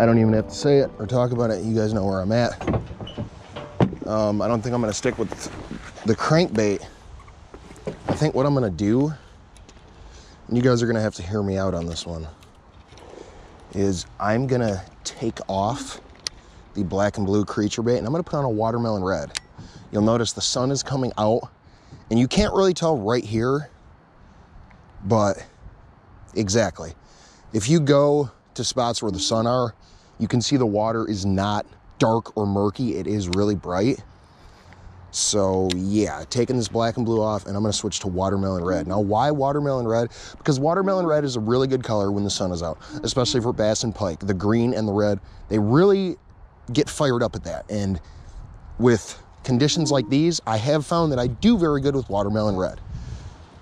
I don't even have to say it or talk about it. You guys know where I'm at. Um, I don't think I'm gonna stick with the crankbait. I think what I'm gonna do, and you guys are gonna have to hear me out on this one, is I'm gonna take off the black and blue creature bait and I'm gonna put on a watermelon red. You'll notice the sun is coming out and you can't really tell right here, but exactly. If you go to spots where the sun are, you can see the water is not dark or murky. It is really bright. So yeah, taking this black and blue off and I'm gonna switch to watermelon red. Now why watermelon red? Because watermelon red is a really good color when the sun is out, especially for bass and pike. The green and the red, they really get fired up at that. And with conditions like these, I have found that I do very good with watermelon red.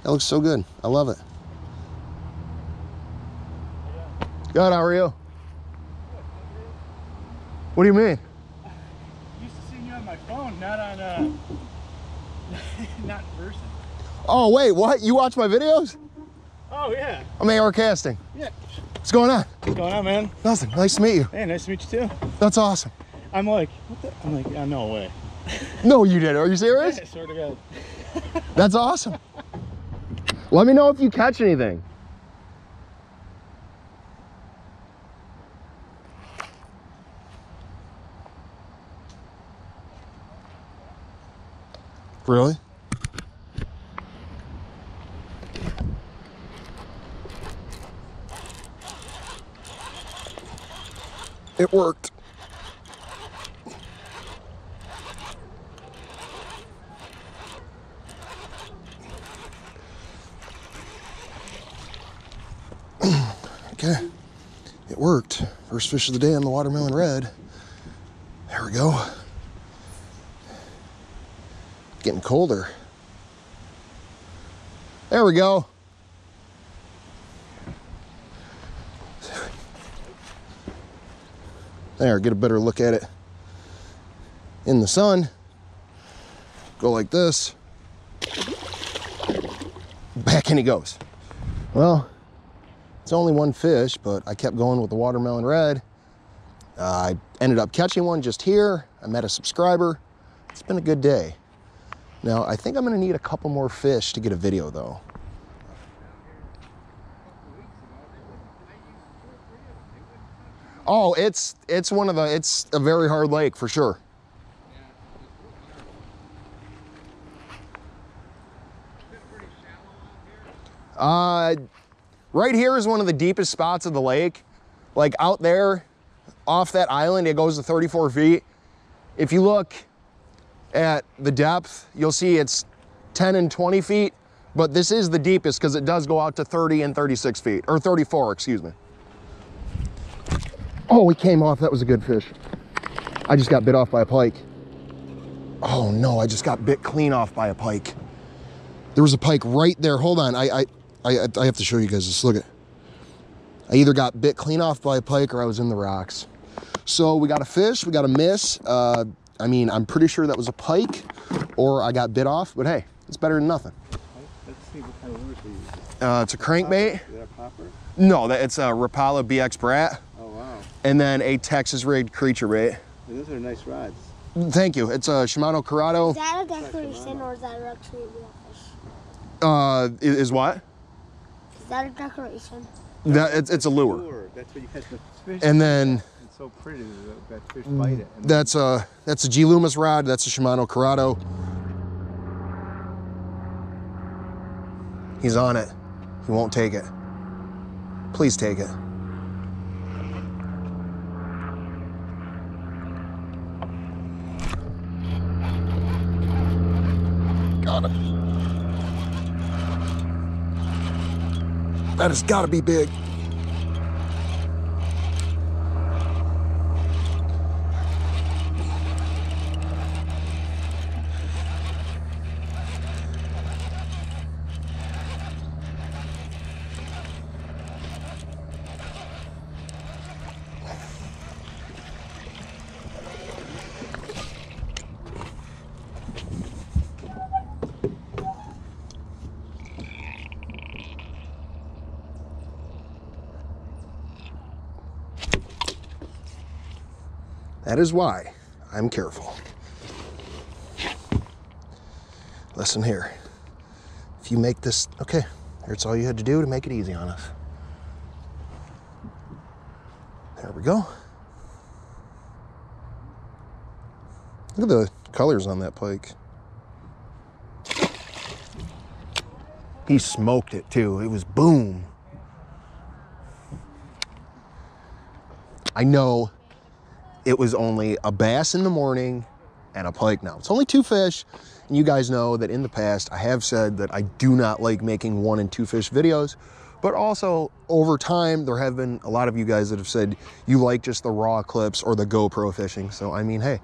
That looks so good. I love it. Good, how are you? What do you mean? I used to see you on my phone, not on uh not in person. Oh, wait, what? You watch my videos? Oh yeah. I'm AR Casting. Yeah. What's going on? What's going on, man? Nothing. Nice to meet you. Hey, nice to meet you too. That's awesome. I'm like, what the I'm like, oh, no way. No, you did. Are you serious? I swear to God. That's awesome. Let me know if you catch anything. Really? It worked. Okay, it worked. First fish of the day on the watermelon red. There we go. Getting colder. There we go. There, get a better look at it in the sun. Go like this. Back in he goes. Well, it's only one fish, but I kept going with the watermelon red. Uh, I ended up catching one just here. I met a subscriber. It's been a good day. Now, I think I'm gonna need a couple more fish to get a video though. Oh, it's it's one of the it's a very hard lake for sure. Uh, right here is one of the deepest spots of the lake. Like out there, off that island, it goes to 34 feet. If you look at the depth, you'll see it's 10 and 20 feet, but this is the deepest because it does go out to 30 and 36 feet, or 34, excuse me. Oh, he came off. That was a good fish. I just got bit off by a pike. Oh no, I just got bit clean off by a pike. There was a pike right there. Hold on. I I I, I have to show you guys this. Look at. I either got bit clean off by a pike or I was in the rocks. So we got a fish. We got a miss. Uh, I mean, I'm pretty sure that was a pike, or I got bit off. But hey, it's better than nothing. Let's see what kind of lures they use. Uh, it's a crankbait. Is that a popper? No, that it's a Rapala BX Brat. And then a Texas rigged creature bait. Those are nice rods. Thank you. It's a Shimano Curado. Is that a decoration or is that actually a real fish? Uh, i- is what? Is that a decoration? That it's, it's a lure. Lure. That's what you catch the fish. And then it's so pretty that, that fish bite it. That's a that's a G Loomis rod. That's a Shimano Curado. He's on it. He won't take it. Please take it. That has got to be big. That is why I'm careful. Listen here. If you make this, okay, here's all you had to do to make it easy on us. There we go. Look at the colors on that pike. He smoked it too. It was boom. I know it was only a bass in the morning and a pike now. It's only two fish. And you guys know that in the past, I have said that I do not like making one and two fish videos. But also, over time, there have been a lot of you guys that have said you like just the raw clips or the GoPro fishing. So, I mean, hey,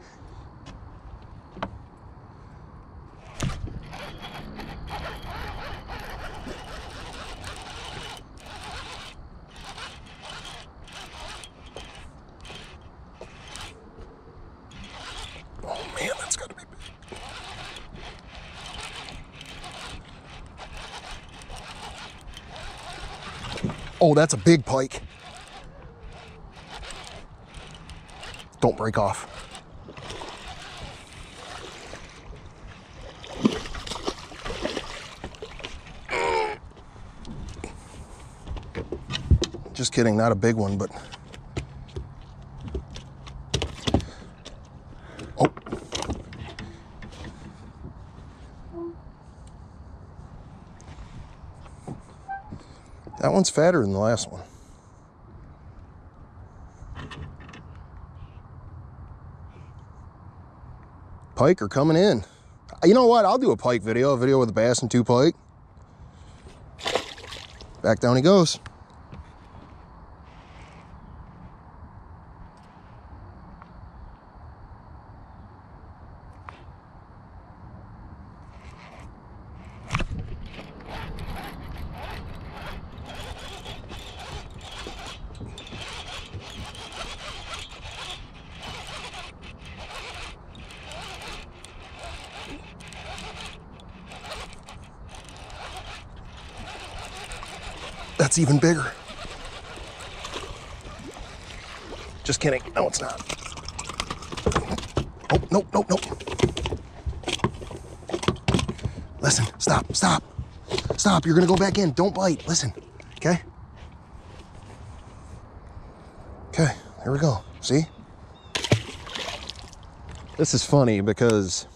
Oh, that's a big pike. Don't break off. Just kidding, not a big one, but That one's fatter than the last one. Pike are coming in. You know what? I'll do a pike video, a video with a bass and two pike. Back down he goes. That's even bigger. Just kidding. No, it's not. Oh, no, no, no. Listen, stop, stop. Stop. You're going to go back in. Don't bite. Listen, okay? Okay, here we go. See? This is funny because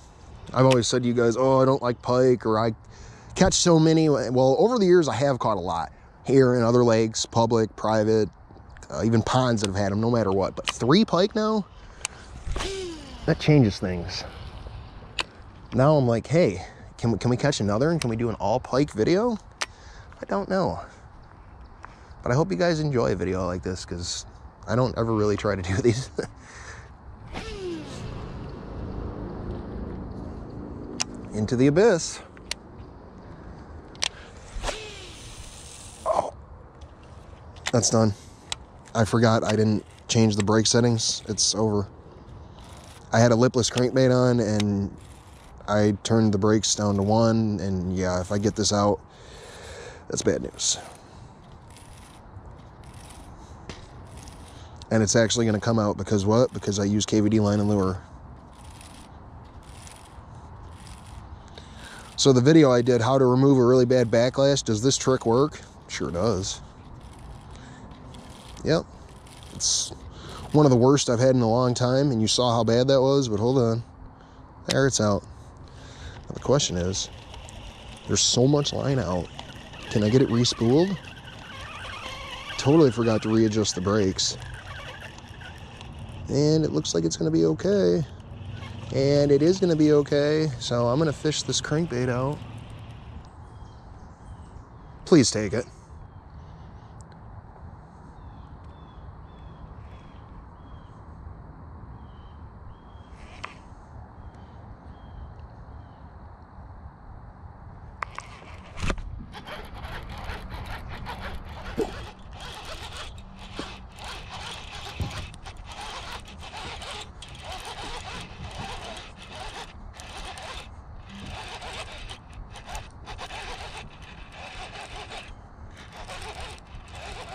I've always said to you guys, oh, I don't like pike or I catch so many. Well, over the years, I have caught a lot here in other lakes, public, private, uh, even ponds that have had them, no matter what. But three pike now, that changes things. Now I'm like, hey, can we, can we catch another and can we do an all pike video? I don't know. But I hope you guys enjoy a video like this because I don't ever really try to do these. Into the abyss. That's done. I forgot I didn't change the brake settings. It's over. I had a lipless crankbait on and I turned the brakes down to one. And yeah, if I get this out, that's bad news. And it's actually going to come out because what? Because I use KVD line and lure. So the video I did, how to remove a really bad backlash, does this trick work? Sure does. It's one of the worst I've had in a long time, and you saw how bad that was, but hold on. There, it's out. Now the question is, there's so much line out. Can I get it respooled? Totally forgot to readjust the brakes. And it looks like it's going to be okay. And it is going to be okay, so I'm going to fish this crankbait out. Please take it.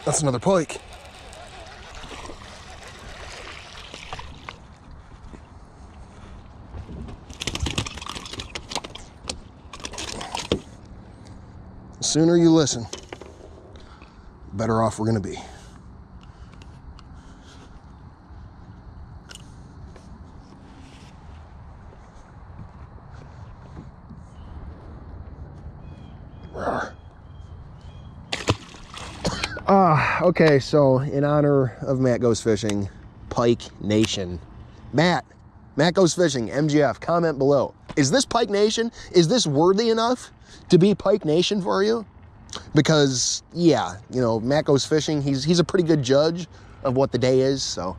That's another pike. The sooner you listen, the better off we're gonna be. Ah, okay, so in honor of Matt Goes Fishing, Pike Nation. Matt, Matt Goes Fishing, MGF, comment below. Is this Pike Nation? Is this worthy enough to be Pike Nation for you? Because, yeah, you know, Matt Goes Fishing, he's, he's a pretty good judge of what the day is, so.